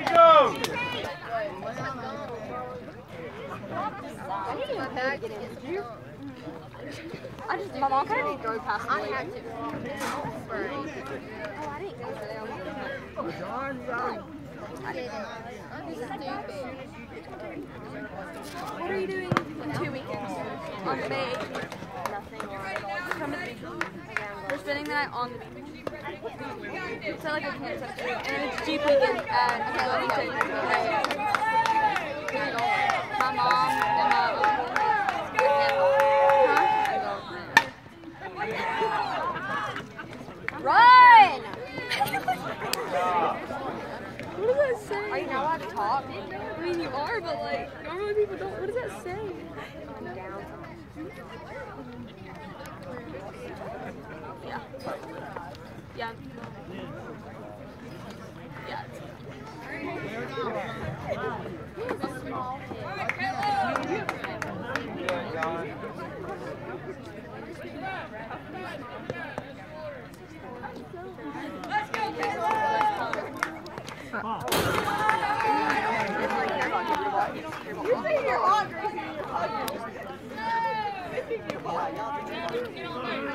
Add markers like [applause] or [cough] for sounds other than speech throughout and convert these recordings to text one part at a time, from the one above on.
go! I just, my mom kind of drove past me. I had to. Oh, I didn't go there. I didn't. I'm stupid. What are you doing two weekends on the bay? Nothing. Come to the beach. Night on the beach. It's like a campsite, and then it's Jeep weekend at Wellington. My mom and my. Run! [laughs] what does that say? Are you not allowed to talk? I mean, you are, but like, normally people don't. What does that say? I'm down. Yeah. Yeah. Yeah.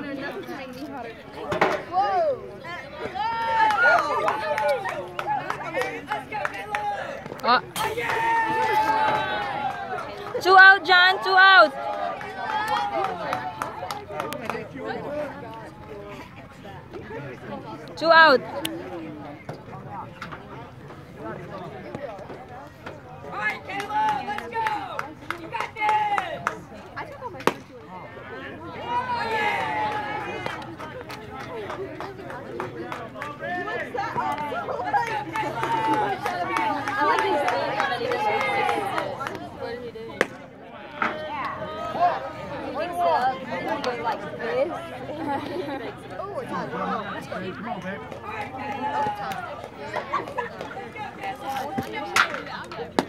Two out, John. Two out. Two out. I took all my shoes to I like these things that he does. What did he do? He picks it up and goes like this. Oh, it's on. Come on, babe.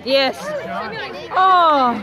Yes. Oh.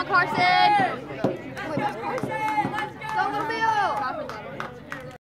on, Carson.